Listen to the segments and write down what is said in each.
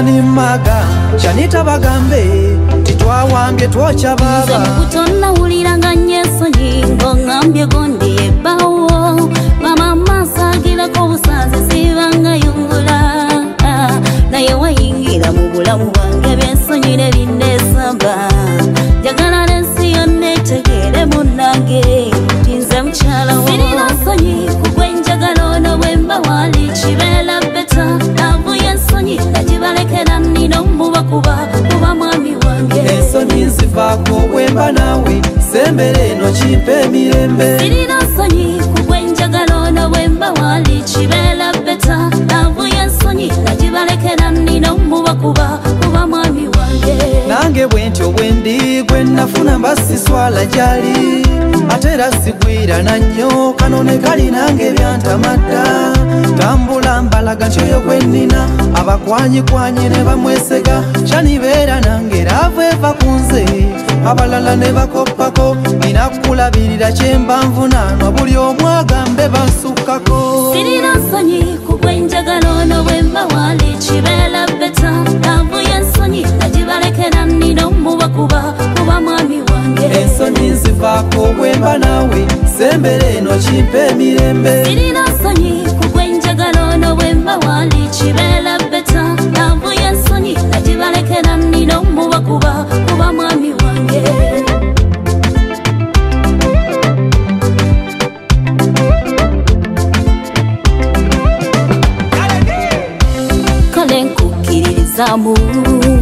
hasani maga shanita bagambe titwawambye twokya baba mukutonnawuliranga nnyo ensonyi ng'oŋŋambye gondi ebbawo bamama saagirako obusanze siibanga yungula. Naye wayingira mu bulamu bwange byensonyi ne nzivaako bwemba naawe sembere eno kimpa emirembe. Sirina nsonyi kugwenjagala ono bwe mba wali kibeera beta naavuye ensonyi nagibalekera nnina omubakuba kuba mwami wange. Nange bwentyo bwendi gwe nafuna mbasiswala gyali. Ate era sigwira nannyo kano ne kali nange byantamadda. Tambula mbalaga ntyoyo gwe nnina abakwanyikwanyi ne bamwesega. Kyanibeera nange ku nze abalala ne bakoppako nina kulabirira kyemba nvunaanwa buli omu agambe bansukkako sirina nsonyi kugwenjagala ono bwe mba wali kibeera beta naavuye ensonyi nagibalekera nnina omubakuba kuba mwami wange. Ensonyi nzivaako bwemba naawe sembere eno kimpa emirembe. Sirina nkukkiririzaamu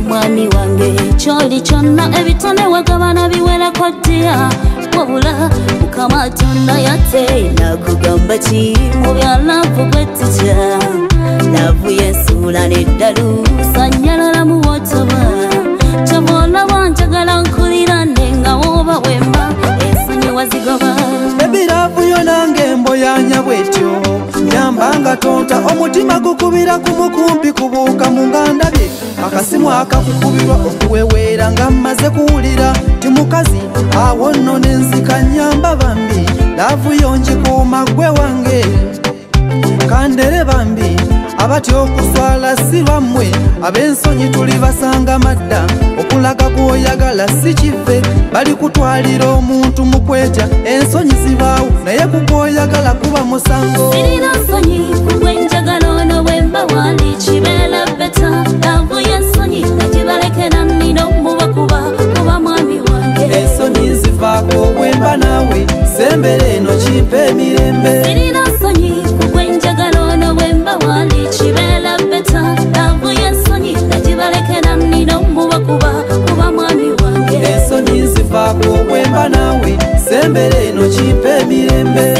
mwami wange kyoli kyonna ebitone wagabana biwerako ddiya wabula mukama tonna yate nakugamba ki mu byalavu bwetutya lavu yensuula neddalu sanyalala mu wotoba kyavoolaba njagala nkulirane nga woba wemba ensonyi wazigoba ebiraavu yo nange emboyanya bwetyo nyambanga tonta omutima gukubira ku mukumpi kubuuka mu ngandabye akasimu akakukubirwa okuweweera nga mmaze kuwulira ti mukazi awo nno nenzika nyamba bambi. Laavu yo ngikuuma gwe wange kandere bambi. Abatya okuswala si lwammwe ab'ensonyi tuli basanga madda. Okulaga gw'oyagala si kive bali kutwalira omuntu mu kwetya. Ensonyi zibaawo naye ku gw'oyagala kuba musango. Sirina nsonyi vaako bwemba naawe sembere eno kimpa emirembe sirina nsonyi kugwenjagala ono bwemba wali. Kibeera beta navuya ensonyi nagibalekera nina omubakuba kuba mwami wange. Ensonyi zivaako bwemba naawe sembere eno kimpa emirembe